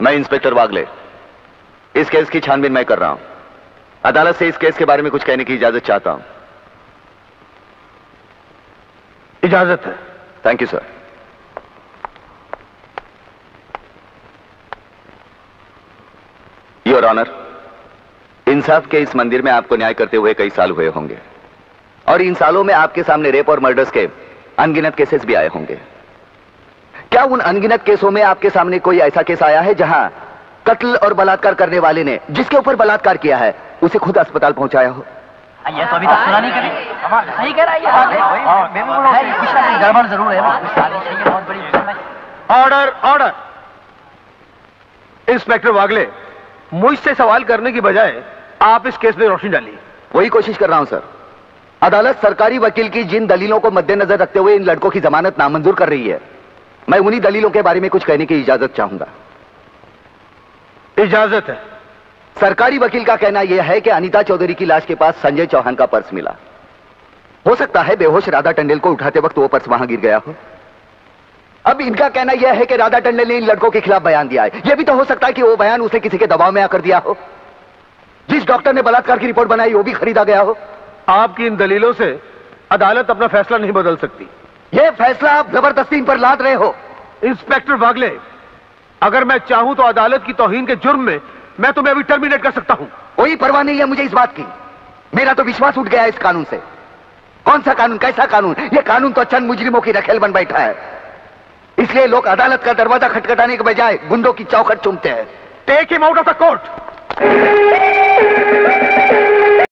मैं इंस्पेक्टर वागले। इस केस की छानबीन मैं कर रहा हूँ। अदालत से इस केस के बारे में कुछ कहने की इजाज़त चाहता हूँ। इजाज़त है। Thank you sir your honour इंसाफ के इस मंदिर में आपको न्याय करते हुए कई साल हुए होंगे। और इन सालों में आपके सामने रेप और मर्डर्स के अनगिनत केसेस भी आए होंगे। क्या उन अनगिनत केसों में आपके सामने कोई ऐसा केस आया है जहाँ कत्ल और बलात्कार करने वाले ने जिसके ऊपर बलात्कार किया है उसे खुद अस्पताल पहुँचाया हो? ये तो अभी तक सुना नहीं कभी सही कह रहा है ये। है, कुछ ना गड़बड़ ज़रूर है। बहुत बड़ी ऑर्डर ऑर्डर। इंस्पेक्टर वागले मुझसे सवाल करने की बजाय आप इस केस में रोशनी डालिए। वही कोशिश कर रहा हूँ सर। अदालत सरकारी वकील की जिन दलीलों को मद्देनजर रखते हुए इन लड़कों की जमानत नामंजूर कर रही है मैं उन्हीं दलीलों के बारे में कुछ कहने की इजाज़त चाहूँगा। इजाज़त है? सरकारी वकील का कहना यह है कि अनीता चौधरी की लाश के पास संजय चौहान का पर्स मिला। हो सकता है बेहोश राधा टंडेल को उठाते वक्त वो पर्स वहाँ गिर गया हो। अब इनका कहना यह है कि राधा टंडेल ने इन लड़कों के खिलाफ बयान दिया है। यह भी तो हो सकता है कि वो बयान उसे किसी के दबाव में आकर दिया हो। जिस डॉक्टर ने बलात्कार की रिपोर्ट बनाई वो भी खरीदा गया हो। आपकी इन दलीलों से अदालत अपना फैसला नहीं बदल सकती। यह फैसला आप ज़बरदस्ती इन पर लाद रहे हो। इंस्पेक्टर वागले अगर मैं चाहूँ तो अदालत की तोहीन के जुर्म में मैं तुम्हें अभी टर्मिनेट कर सकता हूँ। कोई परवाह नहीं है मुझे इस बात की। मेरा तो विश्वास उठ गया है इस कानून से। कौन सा कानून कैसा कानून? यह कानून तो चंद मुजरिमों की रखेल बन बैठा है। इसलिए लोग अदालत का दरवाज़ा खटखटाने के बजाय गुंडों की चौखट चूमते हैं। Take him out of the court